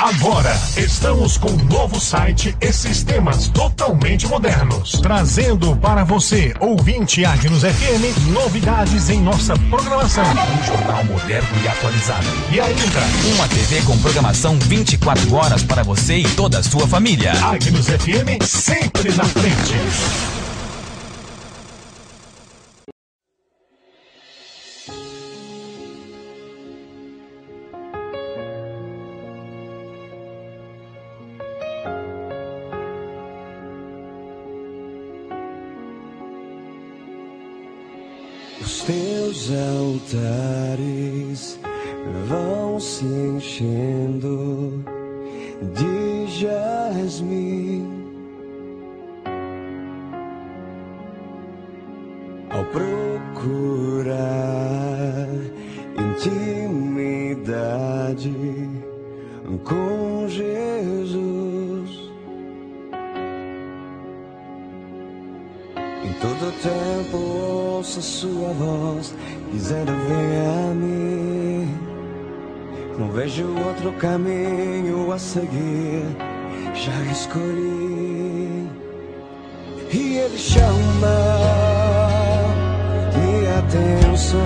Agora estamos com um novo site e sistemas totalmente modernos, trazendo para você, ouvinte Agnos FM, novidades em nossa programação. Um jornal moderno e atualizado. E ainda, uma TV com programação 24 horas para você e toda a sua família. Agnos FM sempre na frente. Os altares vão se enchendo de jasmim. Ao procurar intimidade com Jesus. Em todo tempo ouça sua voz dizendo vem a mim. Não vejo outro caminho a seguir, já escolhi. E ele chama minha atenção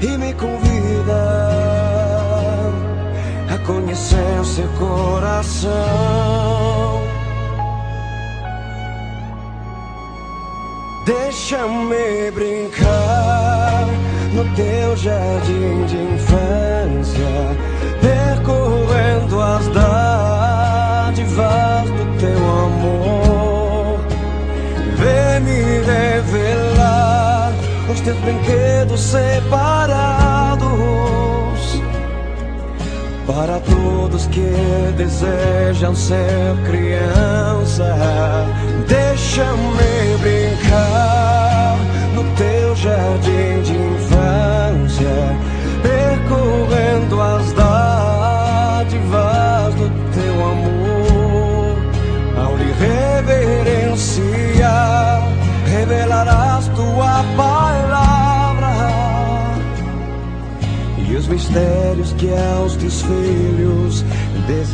e me convida a conhecer seu coração. Deixa-me brincar no teu jardim de infância, percorrendo as dádivas do teu amor. Vem me revelar os teus brinquedos separados para todos que desejam ser criança. Mistérios que aos teus filhos desejar.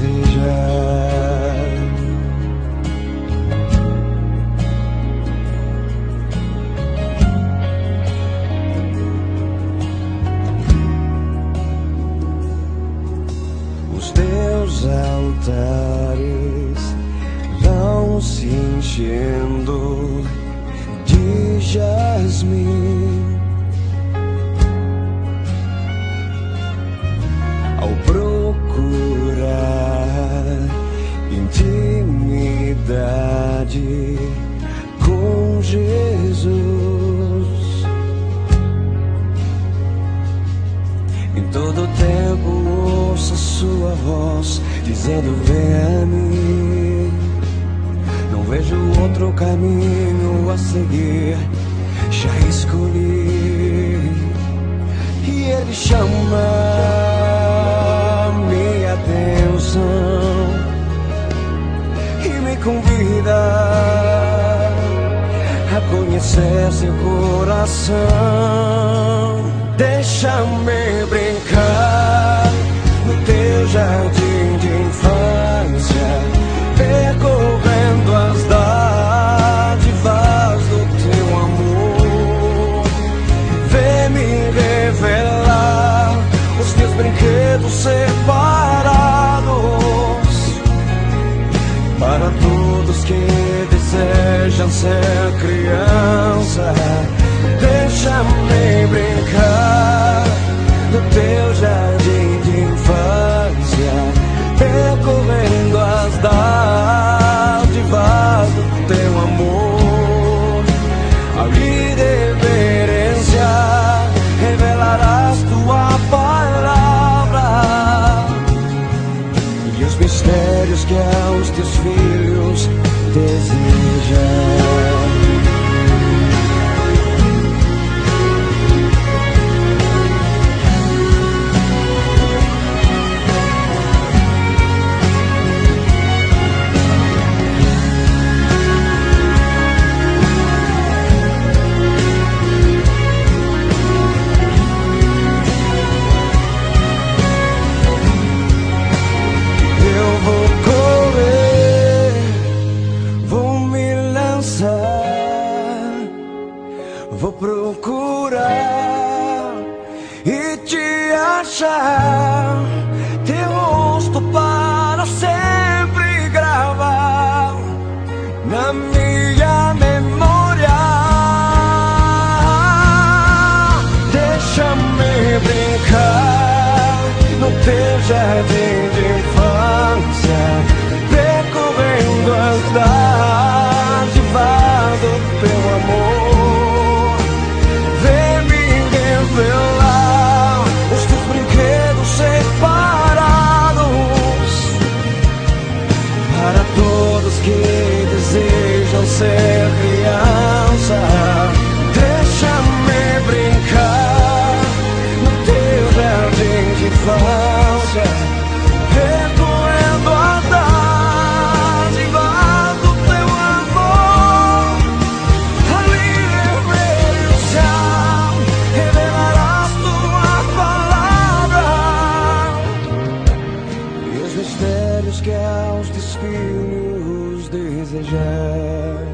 Os teus altares vão se enchendo de jasmim. Todo tempo ouça sua voz dizendo vem a mim. Não vejo outro caminho a seguir, já escolhi e ele chama minha atenção e me convida a conhecer seu coração. Deixa-me brincar no teu jardim de infância, percorrendo as dádivas do teu amor. Vem me revelar os teus brinquedos separados para todos que desejam ser criança. Deixa-me brincar no Deixa-me brincar no teu jardim. filhos desejar.